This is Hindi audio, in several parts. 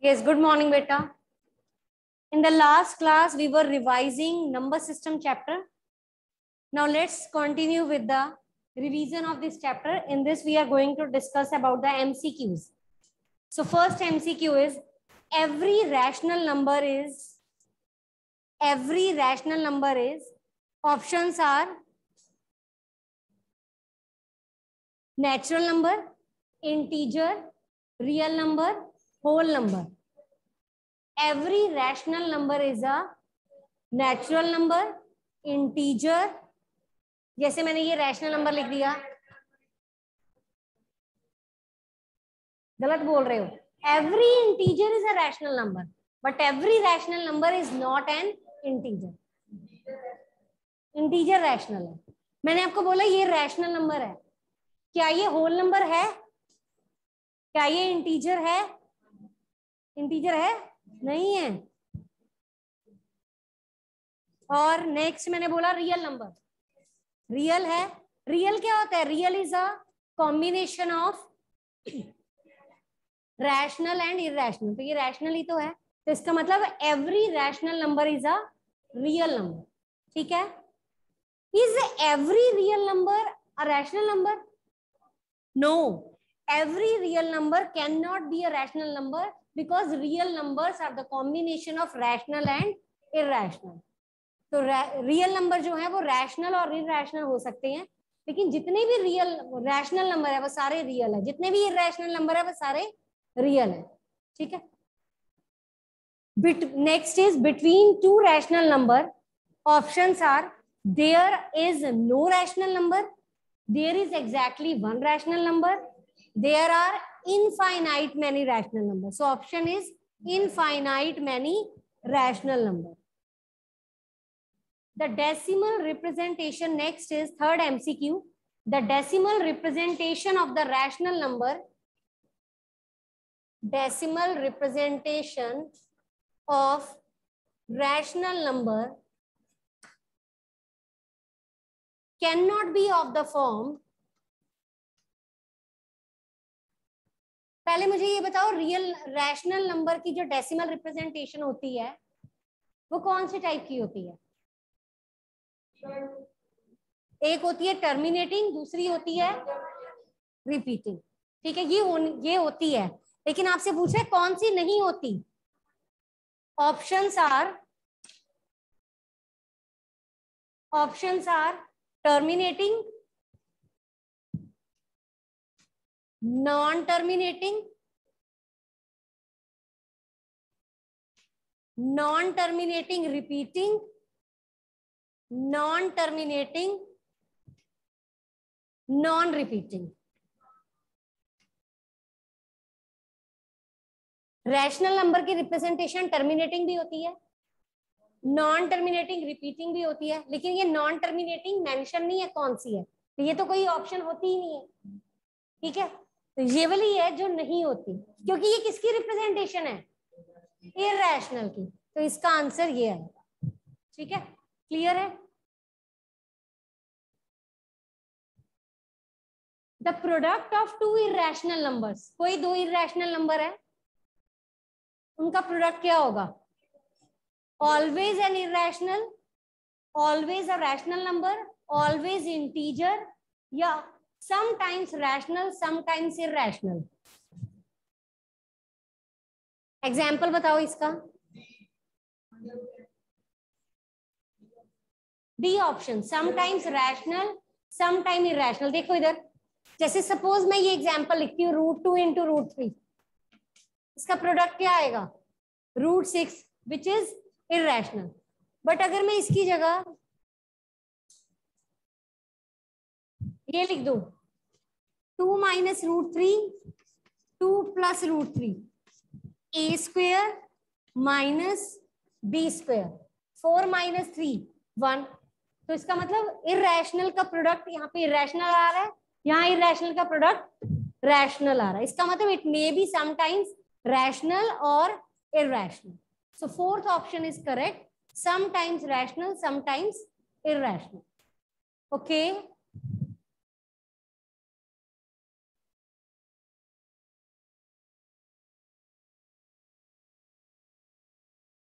Yes, good morning, beta. In the last class, we were revising number system chapter. Now let's continue with the revision of this chapter. In this, we are going to discuss about the MCQs. So first MCQ is every rational number is, every rational number is, options are natural number, integer, real number, whole number. Every rational number is a natural number, integer. जैसे मैंने ये रैशनल नंबर लिख दिया। गलत बोल रहे हो। Every integer is a rational number but every rational number is not an integer integer rational है। मैंने आपको बोला ये रैशनल नंबर है। क्या ये होल नंबर है? क्या ये इंटीजर है? इंटीजर है? नहीं है। और नेक्स्ट मैंने बोला रियल नंबर रियल है? रियल क्या होता है? Real is a combination of rational and irrational तो ये रैशनल ही तो है। तो इसका मतलब every rational number is a real number ठीक है? Is every real number a rational number no every real number can not be a rational number because real numbers are the combination of rational and irrational. तो रियल नंबर जो है वो रैशनल और इरेशनल हो सकते हैं, लेकिन जितने भी रियल रैशनल नंबर है वो सारे रियल है। जितने भी इरेशनल नंबर है वो सारे रियल है। ठीक है? Bit next is between two rational number options are there is no rational number there is exactly one rational number there are infinite many rational numbers. So option is infinite many rational number the decimal representation next is third mcq the decimal representation of the rational number decimal representation of rational number cannot be of the form पहले मुझे ये बताओ रियल रैशनल नंबर की जो डेसिमल रिप्रेजेंटेशन होती है, वो कौन से टाइप की होती है? एक होती है टर्मिनेटिंग दूसरी होती है रिपीटिंग ठीक है, ये ये होती है। लेकिन आपसे पूछे कौन सी नहीं होती? Options are options are terminating non-terminating, non-terminating repeating, non-terminating, non-repeating. Rational number की रिप्रेजेंटेशन टर्मिनेटिंग भी होती है। नॉन टर्मिनेटिंग रिपीटिंग भी होती है। लेकिन ये नॉन टर्मिनेटिंग मेंशन नहीं है कौन सी है। तो ये तो कोई ऑप्शन होती ही नहीं है। ठीक है? तो ये वाली है जो नहीं होती, क्योंकि ये किसकी रिप्रेजेंटेशन है? इरेशनल की। तो इसका आंसर ये है। ठीक है? क्लियर है? The product of two irrational numbers कोई दो इरेशनल नंबर है? उनका प्रोडक्ट क्या होगा? Always an irrational always a rational number always integer या sometimes rational, sometimes irrational. Example बताओ इसका. D option sometimes rational sometime irrational देखो इधर. जैसे सपोज़ मैं ये एग्ज़ाम्पल लिखती हूँ root two into root three इसका प्रोडक्ट क्या आएगा? Root six which is irrational but अगर मैं इसकी जगह ये लिख दो। Two minus root three, two plus root three. A square minus B square. Four minus three, one. तो इसका मतलब इरेशनल का प्रोडक्ट यहाँ पे इरेशनल आ रहा है। यहाँ इरेशनल का प्रोडक्ट रैशनल आ रहा है। इसका मतलब it may be sometimes rational और irrational so, fourth option is correct sometimes rational, sometimes irrational okay?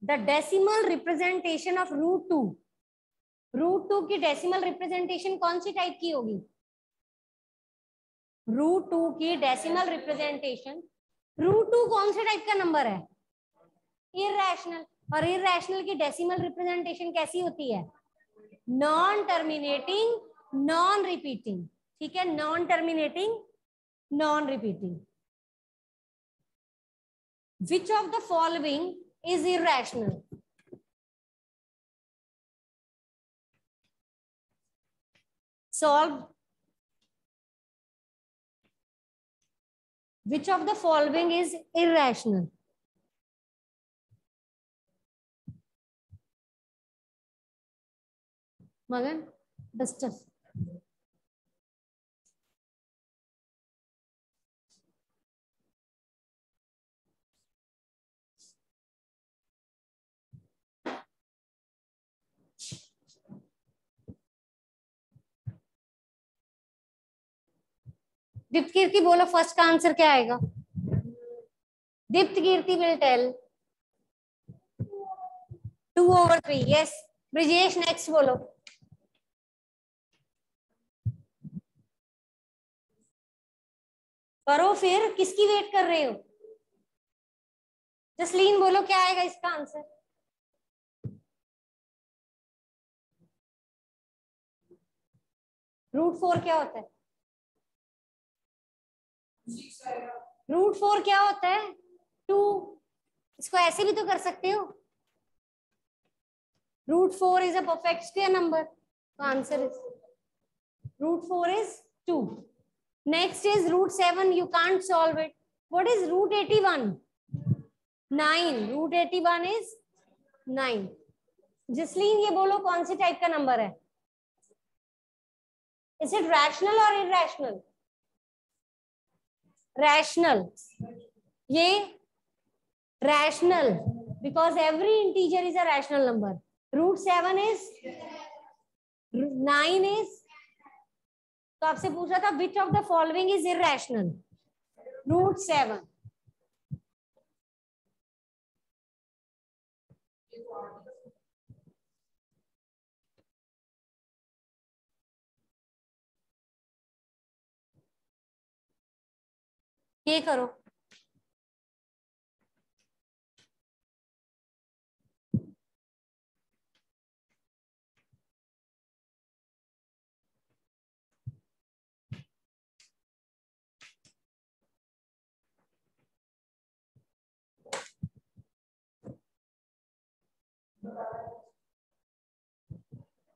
The decimal representation of root two root two की डेसिमल रिप्रेजेंटेशन कौन सी टाइप की होगी? रूट टू की डेसिमल रिप्रेजेंटेशन रूट टू कौन से टाइप का नंबर है? इरेशनल और इरेशनल की डेसिमल रिप्रेजेंटेशन कैसी होती है? नॉन टर्मिनेटिंग नॉन रिपीटिंग ठीक है? Non terminating non repeating which of the following is irrational. Solve which of the following is irrational? Magan, the stuff. दीप्त कीर्ति बोलो फ़र्स्ट का आंसर क्या आएगा? Deept Kirti will tell two over three yes Brijesh next बोलो. करो फिर, किसकी वेट कर रहे हो? जसलीन बोलो, क्या आएगा इसका आंसर रूट फोर क्या होता है? रूट फोर क्या होता है? टू इसको ऐसे भी तो कर सकते हो? Root four is a perfect square number तो answer is root four is two next is root seven you can't solve it what is root eighty one nine root eighty one is nine Jislin ये बोलो कौन सी टाइप का नंबर है? इज़ इट रैशनल और इरेशनल रैशनल ये rational because every integer is a rational number root seven is nine is तो आपसे पूछा था which of the following is irrational root seven ये करो।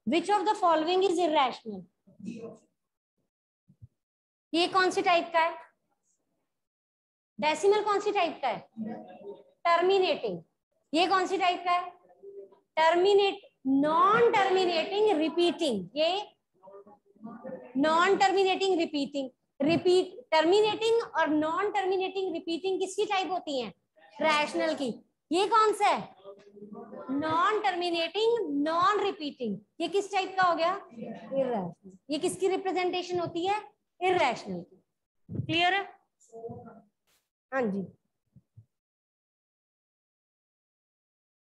Which of the following is irrational ये कौन सी टाइप का है? डेसिमल कौन सी टाइप का है? टर्मिनेटिंग ये कौन सी टाइप का है? टर्मिनेट नॉन टर्मिनेटिंग रिपीटिंग ये non terminating repeating repeat terminating और नॉन टर्मिनेटिंग रिपीटिंग किसकी टाइप होती है? रैशनल की. ये कौन सा है? नॉन टर्मिनेटिंग नॉन रिपीटिंग ये किस टाइप का हो गया? इरेशनल ये किसकी रिप्रेजेंटेशन होती है? इरेशनल की. क्लियर है? हाँ जी।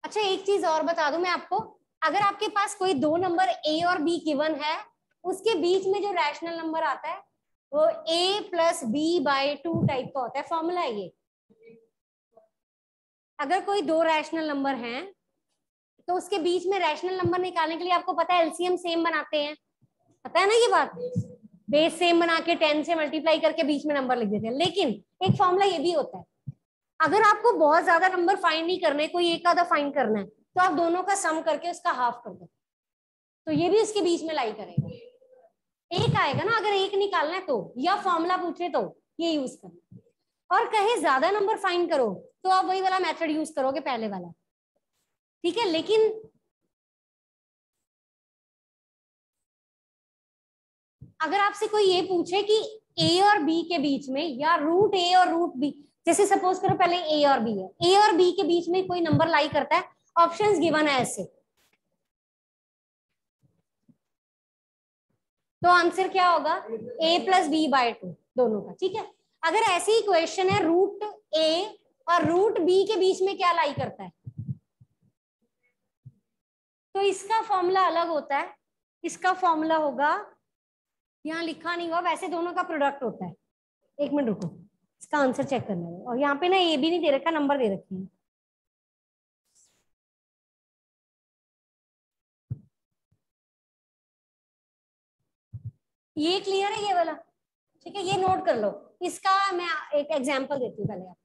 अच्छा एक चीज़ और बता दू मैं आपको। अगर आपके पास कोई दो नंबर ए और बी गिवन है, उसके बीच में जो रैशनल नंबर आता है, वो A plus B by two type का होता है। फॉर्मूला ये। अगर कोई दो रैशनल नंबर हैं तो उसके बीच में रैशनल नंबर निकालने के लिए आपको पता है एलसीएम सेम बनाते हैं। पता है ना ये बात? बेस सेम बना के टेन से मल्टीप्लाई करके बीच में नंबर लिख देते हैं। लेकिन एक फॉर्मूला ये भी होता है। अगर आपको बहुत ज़्यादा नंबर फाइंड नहीं करने कोई एक आधा फाइंड करना है तो आप दोनों का सम करके उसका हाफ़ कर दो। तो ये भी इसके बीच में लाई करेगा। एक आएगा ना, अगर एक निकालना है तो या फॉर्मूला पूछे तो ये यूज़ करना और कहे ज़्यादा नंबर फाइंड करो तो आप वही वाला मेथड यूज़ करोगे, पहले वाला। ठीक है? लेकिन अगर आपसे कोई ये पूछे कि ए और बी के बीच में, या रूट ए और रूट बी जैसे सपोज़ करो पहले ए और बी है। ए और बी के बीच में कोई नंबर लाई करता है ऑप्शन गिवन है ऐसे। तो आंसर क्या होगा? A plus B by two दोनों का, ठीक है? अगर ऐसी क्वेश्चन है रूट ए और रूट बी के बीच में क्या लाई करता है? तो इसका फॉर्मूला अलग होता है। इसका फॉर्मूला होगा यहाँ लिखा नहीं हुआ, वैसे दोनों का प्रोडक्ट होता है। एक मिनट रुको, इसका आंसर चेक करना है और यहाँ पे ना ए भी नहीं दे रखा नंबर दे रखे हैं। ये क्लियर है ये वाला? ठीक है, ये नोट कर लो। इसका मैं एक एग्जांपल देती हूँ पहले आप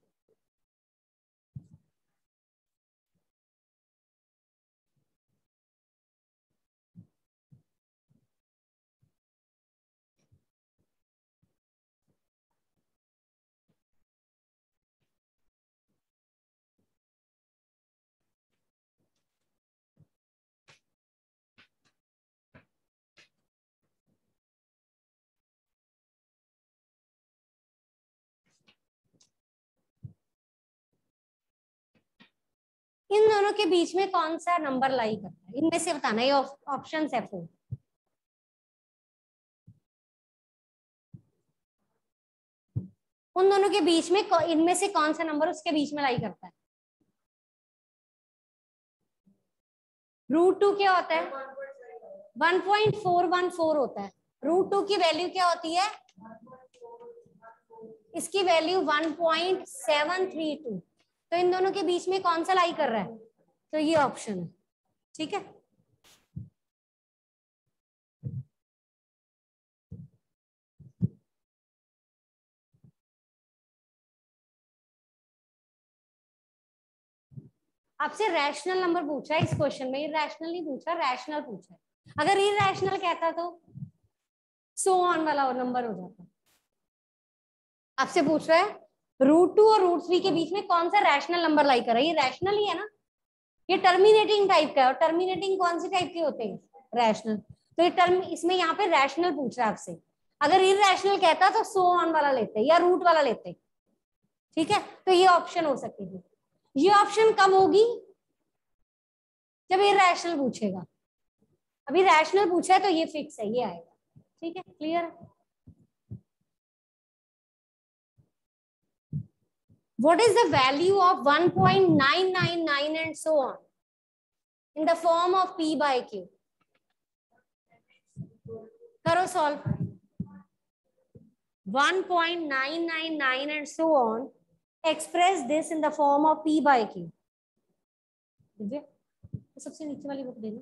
इन दोनों के बीच में कौन सा नंबर लाई करता है? इनमें से बताना, ये ऑप्शन है फोर उन दोनों के बीच में इनमें से कौन सा नंबर उसके बीच में लाई करता है? रूट टू क्या होता है? One point four one four होता है। रूट टू की वैल्यू क्या होती है? इसकी value one point seven three two तो इन दोनों के बीच में कौन सा लाई कर रहा है? तो ये ऑप्शन है। ठीक है? आपसे रैशनल नंबर पूछा है इस क्वेश्चन में। इरेशनल नहीं पूछा रैशनल पूछा है। अगर इरेशनल कहता तो? सो so ऑन वाला नंबर हो जाता। आपसे पूछ रहा है रूट टू और रूट थ्री के बीच में कौन सा रैशनल नंबर लाई कर रहा है? ये रैशनल ही है ना? ये टर्मिनेटिंग टाइप का है और टर्मिनेटिंग कौन सी टाइप के होते हैं? रैशनल तो ये टर्म इसमें यहाँ पे रैशनल पूछ रहा है आपसे। अगर इरेशनल कहता तो सो ऑन वाला लेते या रूट वाला लेते। ठीक है? तो ये ऑप्शन हो सकती थी। ये ऑप्शन कब होगी? जब ये रैशनल पूछेगा। अभी रैशनल पूछा है तो ये फिक्स है ये आएगा। ठीक है? क्लियर है? What is the value of 1.999 and so on in the form of p by q karo solve 1.999 and so on express this in the form of p by q सबसे नीचे वाली बुक देना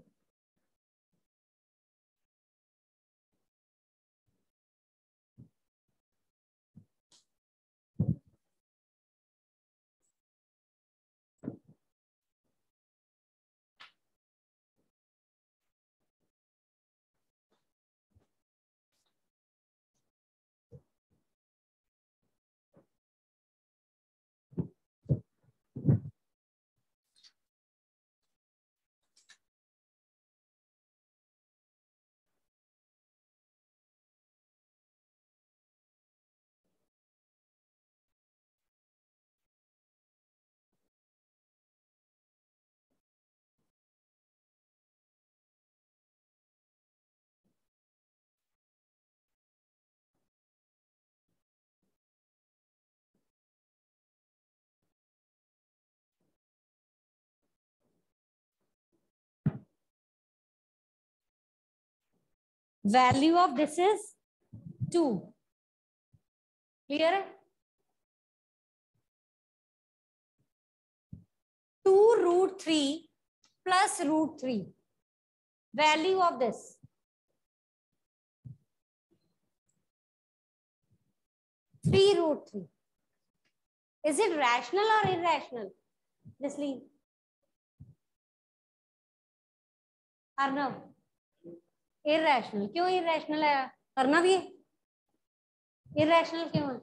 value of this is 2 clear 2 root 3 plus root 3 value of this three root three. Is it rational or irrational? Leave. Arnav. Irrational क्यों इेशनल है? करना भी इेशनल क्यों है?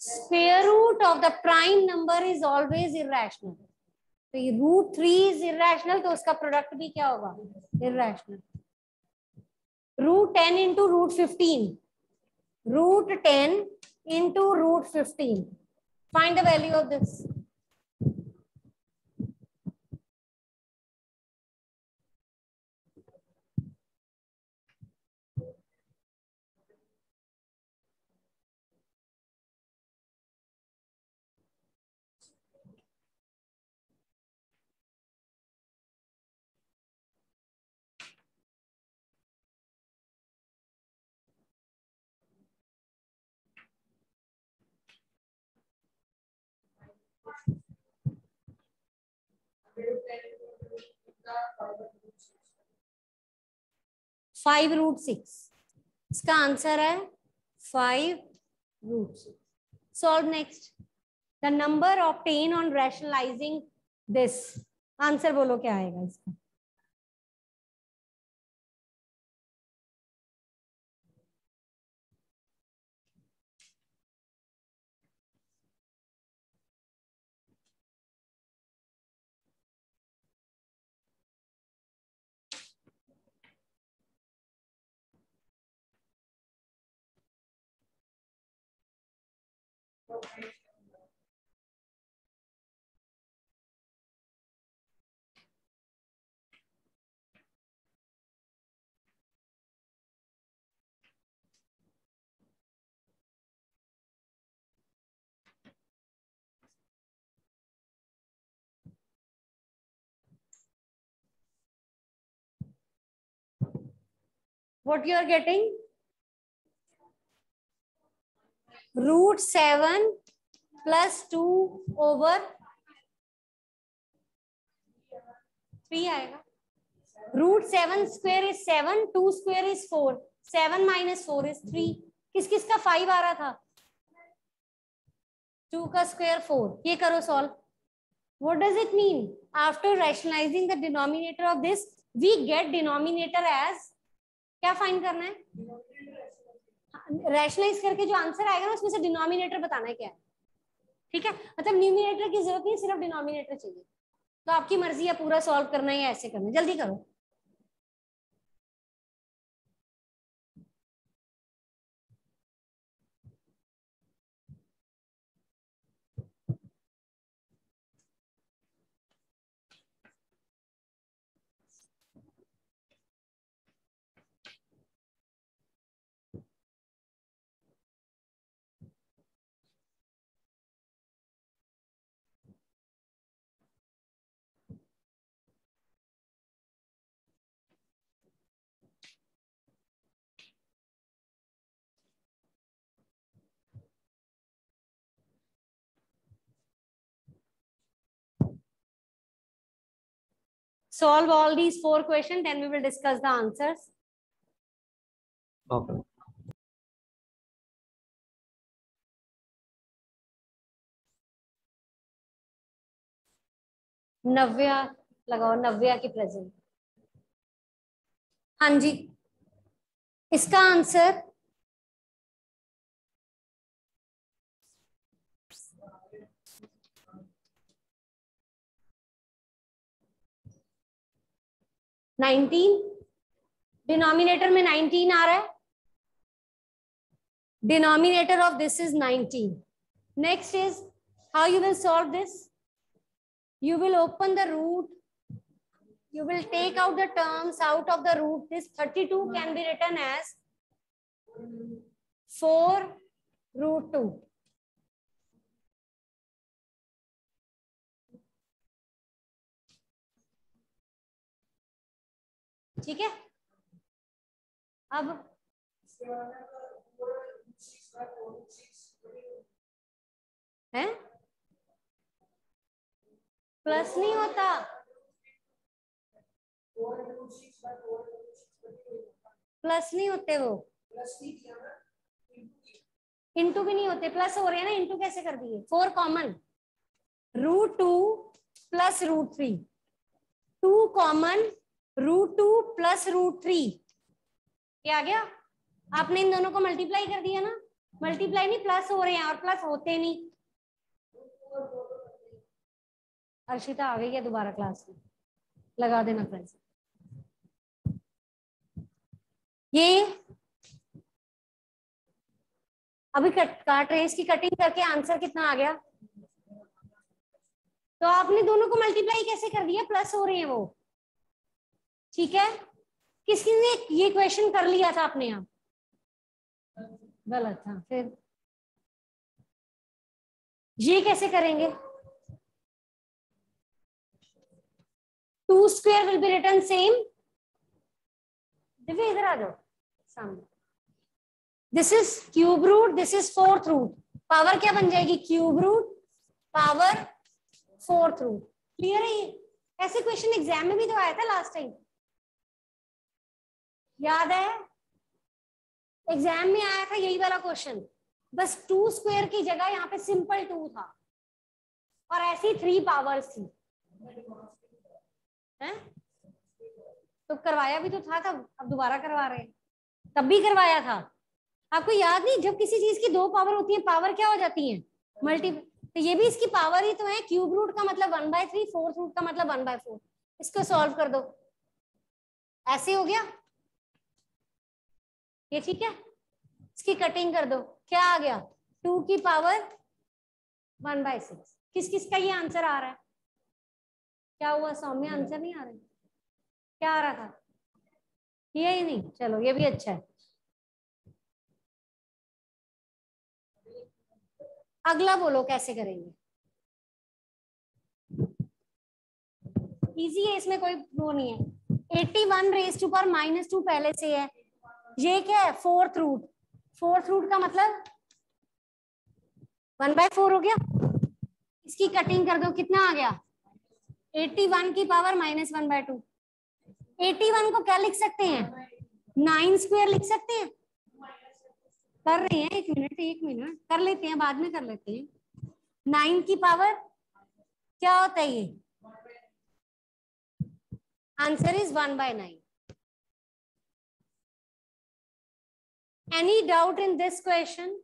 Square root of the prime number is always irrational तो ये रूट थ्री इज़ इरेशनल तो उसका प्रोडक्ट भी क्या होगा? Irrational root ten into root fifteen root ten into root fifteen find the value of this five root six इसका आंसर है five root six solve next the number of ten on rationalising this answer बोलो, क्या आएगा इसका? What you are getting root 7 plus 2 over 3 आएगा root 7 square is 7 2 square is 4 7 minus 4 is 3 किस किस का 5 आ रहा था 2 का square 4 ये करो solve what does it mean after rationalizing the denominator of this we get denominator as क्या फाइंड करना है रैशनलाइज करके जो आंसर आएगा ना, उसमें से डिनोमिनेटर बताना है क्या है। ठीक है? मतलब न्यूमिनेटर की ज़रूरत नहीं सिर्फ़ डिनोमिनेटर चाहिए। तो आपकी मर्ज़ी है, पूरा सॉल्व करना है या ऐसे करना जल्दी करो। Solve all these four questions, then we will discuss the answers. Okay. नव्या लगाओ नव्या की प्रेजेंट हाँ जी इसका आंसर नाइनटीन? डिनोमिनेटर में नाइनटीन आ रहा है। Denominator of this is nineteen. Next is how you will solve this you will open the root you will take out the terms out of the root this thirty two can be written as four root two ठीक है? अब है? प्लस नहीं होता। प्लस नहीं होते वो। इंटू भी नहीं होते। प्लस हो रहे हैं ना? इंटू कैसे कर दिए? Four common root two plus root three two common root two plus root three. क्या आ गया? आपने इन दोनों को मल्टीप्लाई कर दिया ना? मल्टीप्लाई नहीं प्लस हो रहे हैं और प्लस होते नहीं। अर्षिता, आ गई है दोबारा क्लास में? लगा देना फ्रेंड्स ये अभी कट काट रेस की कटिंग करके आंसर कितना आ गया? तो आपने दोनों को मल्टीप्लाई कैसे कर दिया? प्लस हो रहे हैं वो। ठीक है? किसी ने ये क्वेश्चन कर लिया था आपने आप? गलत था फिर। ये कैसे करेंगे? Two square will be written same Divya, इधर आ जाओ, सामने। This is cube root this is fourth root power क्या बन जाएगी? Cube root power fourth root clear है ये? ऐसे क्वेश्चन एग्ज़ाम में भी तो आया था लास्ट टाइम याद है? एग्ज़ाम में आया था यही वाला क्वेश्चन बस टू स्क्वायर की जगह यहाँ पे सिंपल टू था। और ऐसी थ्री पावर्स थी। हैं? तो करवाया भी तो था तब। अब दोबारा करवा रहे हैं। तब भी करवाया था। आपको याद नहीं? जब किसी चीज़ की दो पावर होती है पावर क्या हो जाती है? मल्टी तो ये भी इसकी पावर ही तो है। क्यूब रूट का मतलब one by three fourth root का मतलब वन बाय फोर इसको सॉल्व कर दो। ऐसे हो गया? ये ठीक है? इसकी कटिंग कर दो। क्या आ गया? टू की पावर वन बाय सिक्स किस किस का ये आंसर आ रहा है? क्या हुआ, सौम्य? आंसर नहीं आ रहा क्या आ रहा था? ये ही नहीं। चलो, ये भी अच्छा है। अगला बोलो, कैसे करेंगे? इजी है, इसमें कोई वो नहीं है। एट्टी वन रेस टू पर माइनस टू पहले से है। ये क्या है? फोर्थ रूट फोर्थ रूट का मतलब? वन बाय फोर हो गया? इसकी कटिंग कर दो। कितना आ गया? एट्टी वन की power minus one by two eighty one को क्या लिख सकते हैं? नाइन स्क्वेयर लिख सकते हैं? कर रहे हैं। एक मिनट एक मिनट कर लेते हैं, बाद में कर लेते हैं। नाइन की पावर क्या होता है ये? Answer is one by nine any doubt in this question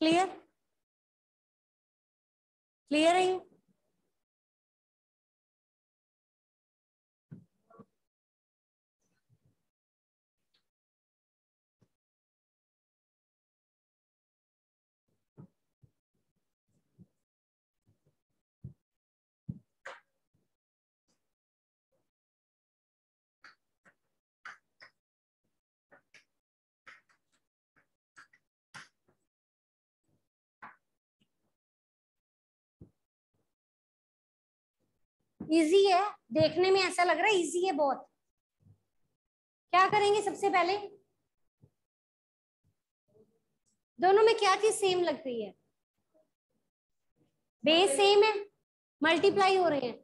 clear clear easy है, देखने में ऐसा लग रहा है इजी है बहुत। क्या करेंगे सबसे पहले? दोनों में क्या चीज़ सेम लग रही है? बेस सेम है मल्टीप्लाई हो रहे हैं।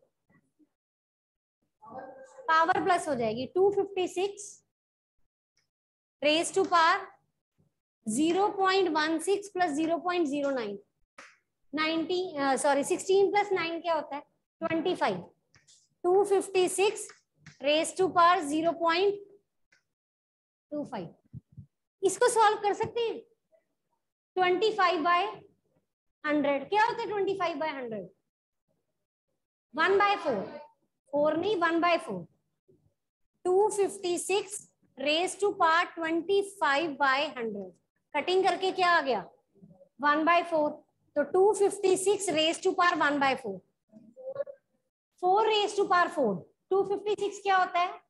पावर प्लस हो जाएगी। Two fifty six raise to one six plus zero point zero nine nineteen sorry sixteen plus nine क्या होता है? Twenty five two fifty six raise to power zero point two five इसको सॉल्व कर सकते हैं? ट्वेंटी फाइव बाय हंड्रेड क्या होता है twenty five by hundred one by four four नहीं one by four two fifty six raise to power twenty five by hundred cutting करके क्या आ गया? वन बाय फोर तो two fifty six raise to power one by four four raise to power four two fifty six क्या होता है?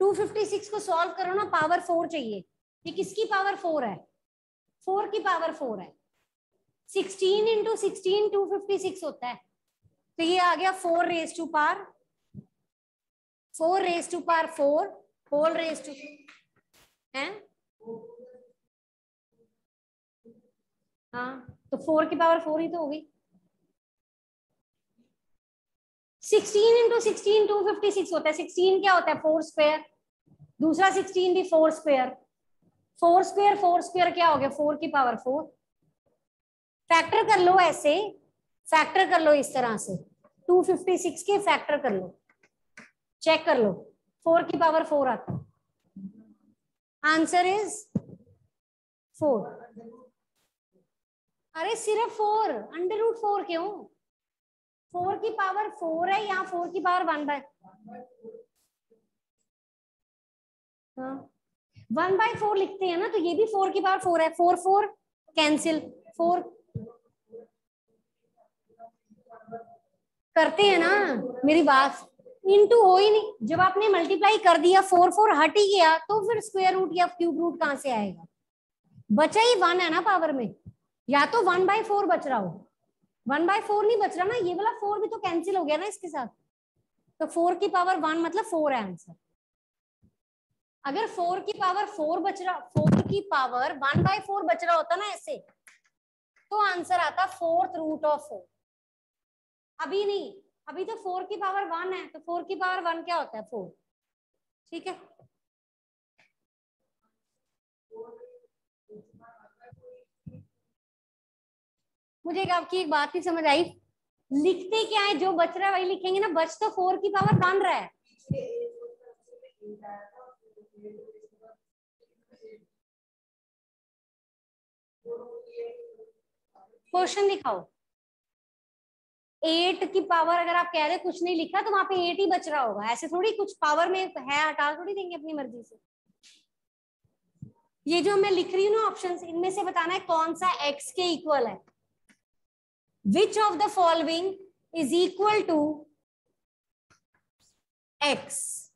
टू फिफ्टी सिक्स को सॉल्व करो ना पावर फोर चाहिए। ये किसकी पावर फोर है? फोर की पावर फोर है। Sixteen into sixteen two fifty six होता है। तो ये आ गया four raise to power four raise to power four whole raise to है? हाँ तो फोर की पावर फोर ही तो होगी sixteen into sixteen two fifty six होता है। सिक्सटीन क्या होता है? फोर स्क्वेयर दूसरा सिक्सटीन भी four square four square four square क्या हो गया? फोर की पावर फोर फैक्टर कर लो ऐसे। फैक्टर कर लो इस तरह से। टू फिफ्टी सिक्स के फैक्टर कर लो। चेक कर लो। फोर की पावर फोर आता है। आंसर इज़ फोर अरे सिर्फ़ फोर अंडर रूट फोर क्यों? फोर की पावर फोर है या फोर की power one by one by four लिखते हैं ना तो ये भी फोर की पावर फोर है। फोर फोर कैंसिल फोर करते हैं ना, मेरी बात। इनटू हो ही नहीं। जब आपने मल्टीप्लाई कर दिया फोर फोर हट ही गया तो फिर स्क्वायर रूट या क्यूब रूट कहाँ से आएगा? बचा ही वन है ना पावर में। या तो वन बाय फोर बच रहा हो। वन बाय फोर नहीं बच रहा ना, ये वाला फोर भी तो कैंसिल हो गया ना इसके साथ। तो फोर की पावर वन मतलब फोर है आंसर अगर फोर की पावर फोर बच रहा फोर की पावर वन बाय फोर बच रहा होता ना ऐसे तो आंसर आता फोर्थ रूट ऑफ़ फोर अभी नहीं, अभी तो फोर की पावर वन है तो फोर की पावर वन क्या होता है? फोर ठीक है? मुझे एक आपकी एक बात नहीं समझ आई। लिखते क्या है? जो बच रहा है वही लिखेंगे ना। बच तो फोर की पावर बन रहा है। क्वेश्चन दिखाओ। एट की पावर अगर आप कह रहे कुछ नहीं लिखा तो वहाँ पे एट ही बच रहा होगा। ऐसे थोड़ी कुछ पावर में है, हटा थोड़ी देंगे अपनी मर्ज़ी से। ये जो मैं लिख रही हूँ ना ऑप्शन इनमें से बताना है कौन सा एक्स के इक्वल है। Which of the following is equal to x?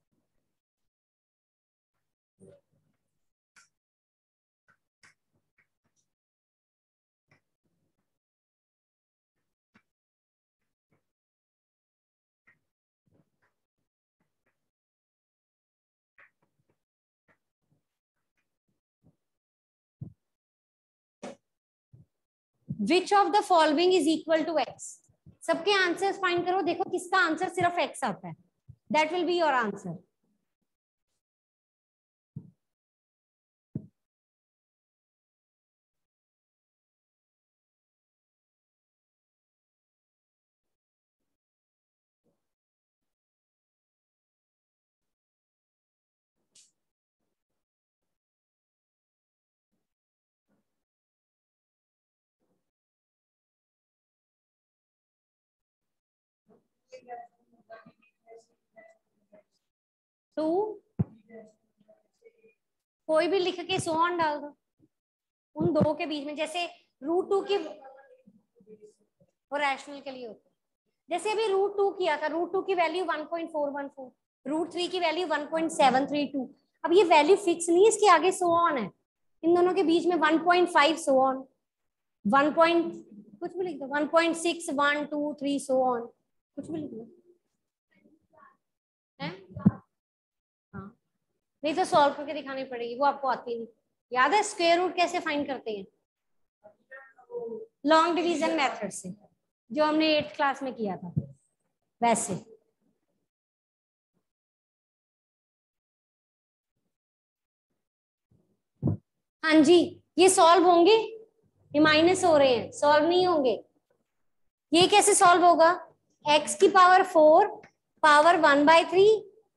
Which of the following is equal to x सबके आंसर फाइंड करो, देखो किसका आंसर सिर्फ़ एक्स आता है। That will be your answer to कोई भी लिख के सो ऑन डाल दो। उन दो के बीच में, जैसे रूट टू की और रैशनल के लिए होता जैसे अभी रूट टू किया था रूट टू की value one point four one four root three की value one point seven three two अब ये वैल्यू फिक्स नहीं इसके आगे सो ऑन है। इन दोनों के बीच में one point five so on one point कुछ भी लिख दो one point six one two three so on कुछ भी लिख दो हाँ? नहीं तो सॉल्व करके दिखानी पड़ेगी, वो आपको आती नहीं। याद है स्क्वायर रूट कैसे फाइंड करते हैं? लॉन्ग डिवीज़न मेथड से, जो हमने एट्थ क्लास में किया था। वैसे। हाँ जी, ये सॉल्व होंगे? ये माइनस हो रहे हैं। सॉल्व नहीं होंगे। ये कैसे सॉल्व होगा? एक्स की power four power one by three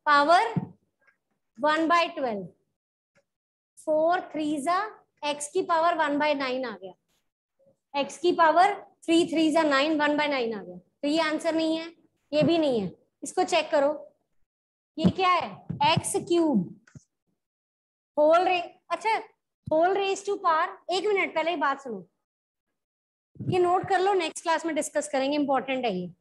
power one by twelve four three जा एक्स की पावर वन बाय नाइन आ गया. एक्स की पावर थ्री थ्री जा नाइन वन बाय नाइन आ गया. तो ये आंसर नहीं है, ये भी नहीं है. इसको चेक करो. ये क्या है? एक्स क्यूब होल रे अच्छा होल रेस टू पार एक मिनट पहले ही बात सुनो. ये नोट कर लो नेक्स्ट क्लास में डिस्कस करेंगे इंपॉर्टेंट है ये.